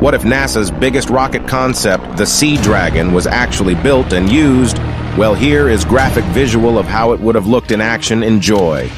What if NASA's biggest rocket concept, the Sea Dragon, was actually built and used? Well, here is graphic visual of how it would have looked in action. Enjoy.